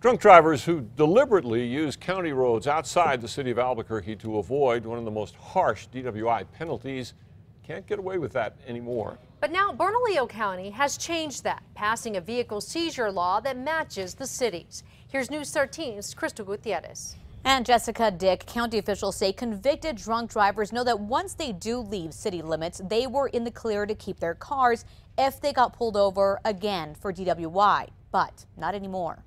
Drunk drivers who deliberately use county roads outside the city of Albuquerque to avoid one of the most harsh DWI penalties can't get away with that anymore. But now Bernalillo County has changed that, passing a vehicle seizure law that matches the city's. Here's News 13's Crystal Gutierrez. And Jessica Dick, county officials say convicted drunk drivers know that once they do leave city limits, they were in the clear to keep their cars if they got pulled over again for DWI. But not anymore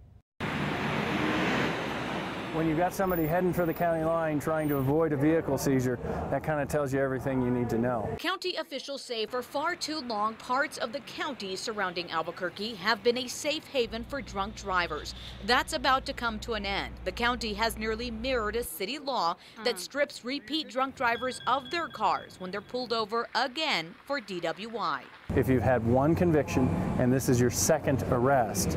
when you've got somebody heading for the county line trying to avoid a vehicle seizure, that kind of tells you everything you need to know. County officials say for far too long, parts of the county surrounding Albuquerque have been a safe haven for drunk drivers. That's about to come to an end. The county has nearly mirrored a city law that hmm. strips repeat drunk drivers of their cars when they're pulled over again for DWI. If you've had one conviction and this is your second arrest,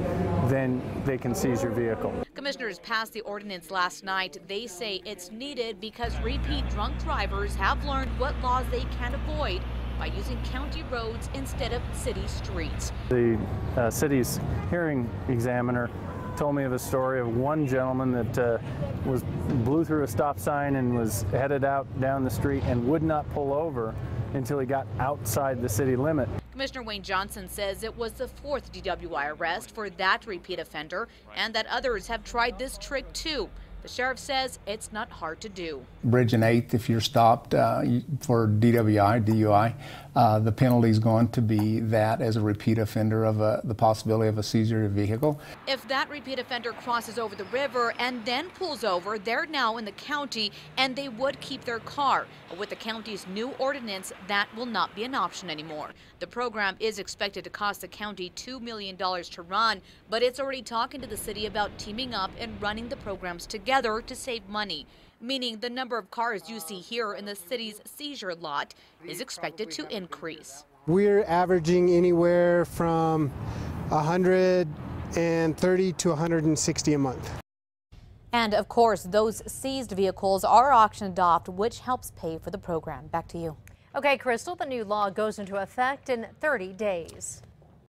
then they can seize your vehicle. Commissioners passed the ordinance last night. They say it's needed because repeat drunk drivers have learned what laws they can avoid by using county roads instead of city streets. The uh, city's hearing examiner told me of a story of one gentleman that uh, was blew through a stop sign and was headed out down the street and would not pull over until he got outside the city limit. Commissioner Wayne Johnson says it was the fourth DWI arrest for that repeat offender and that others have tried this trick too. The sheriff says it's not hard to do. Bridge and 8th, if you're stopped uh, for DWI, DUI, uh, the penalty is going to be that as a repeat offender of a, the possibility of a seizure of vehicle. If that repeat offender crosses over the river and then pulls over, they're now in the county and they would keep their car. With the county's new ordinance, that will not be an option anymore. The program is expected to cost the county $2 million to run, but it's already talking to the city about teaming up and running the programs together together to save money, meaning the number of cars you see here in the city's seizure lot is expected to increase. We're averaging anywhere from 130 to 160 a month. And of course, those seized vehicles are auctioned off, which helps pay for the program. Back to you. Okay, Crystal, the new law goes into effect in 30 days.